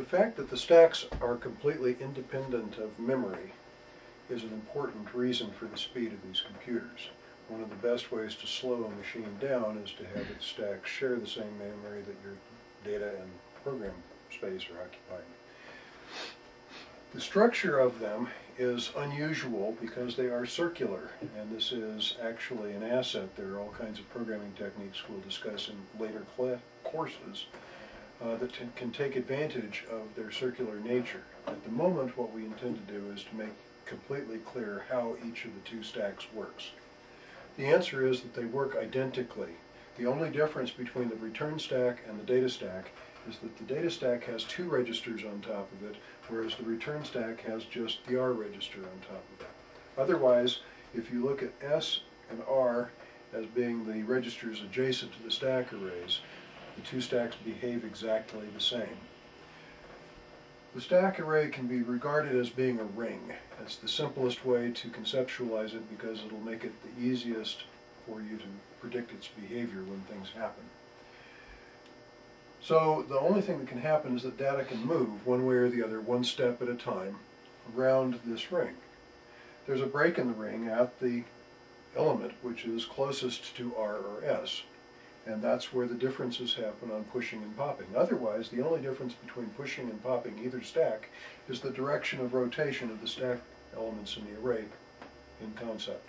The fact that the stacks are completely independent of memory is an important reason for the speed of these computers. One of the best ways to slow a machine down is to have its stacks share the same memory that your data and program space are occupying. The structure of them is unusual because they are circular, and this is actually an asset. There are all kinds of programming techniques we'll discuss in later courses uh, that can take advantage of their circular nature. At the moment, what we intend to do is to make completely clear how each of the two stacks works. The answer is that they work identically. The only difference between the return stack and the data stack is that the data stack has two registers on top of it, whereas the return stack has just the R register on top of it. Otherwise, if you look at S and R as being the registers adjacent to the stack arrays, the two stacks behave exactly the same. The stack array can be regarded as being a ring. That's the simplest way to conceptualize it because it'll make it the easiest for you to predict its behavior when things happen. So the only thing that can happen is that data can move one way or the other, one step at a time, around this ring. There's a break in the ring at the element which is closest to R or S and that's where the differences happen on pushing and popping. Otherwise, the only difference between pushing and popping either stack is the direction of rotation of the stack elements in the array in concept.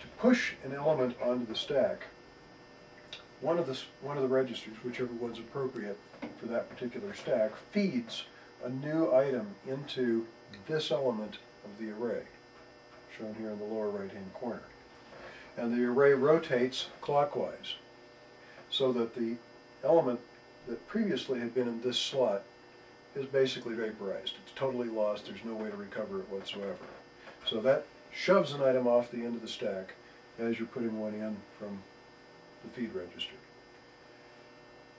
To push an element onto the stack, one of the, one of the registers, whichever one's appropriate for that particular stack, feeds a new item into this element of the array, shown here in the lower right-hand corner and the array rotates clockwise so that the element that previously had been in this slot is basically vaporized. It's totally lost. There's no way to recover it whatsoever. So that shoves an item off the end of the stack as you're putting one in from the feed register.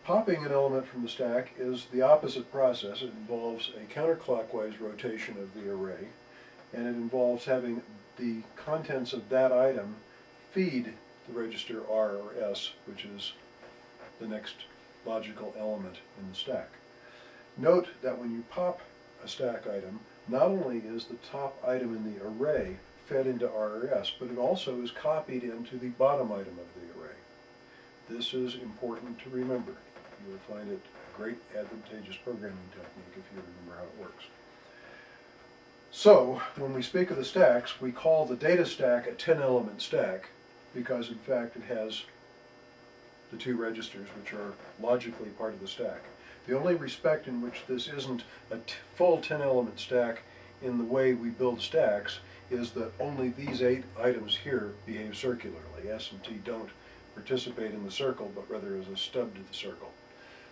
Popping an element from the stack is the opposite process. It involves a counterclockwise rotation of the array, and it involves having the contents of that item feed the register R or S, which is the next logical element in the stack. Note that when you pop a stack item, not only is the top item in the array fed into R or S, but it also is copied into the bottom item of the array. This is important to remember. You will find it a great advantageous programming technique if you remember how it works. So, when we speak of the stacks, we call the data stack a 10-element stack, because in fact it has the two registers which are logically part of the stack. The only respect in which this isn't a full 10 element stack in the way we build stacks is that only these eight items here behave circularly. S and T don't participate in the circle but rather as a stub to the circle.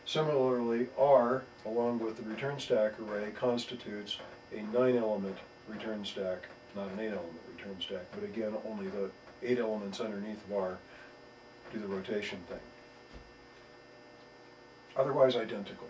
Similarly, R, along with the return stack array, constitutes a nine element return stack, not an eight element return stack, but again only the eight elements underneath of R do the rotation thing. Otherwise identical.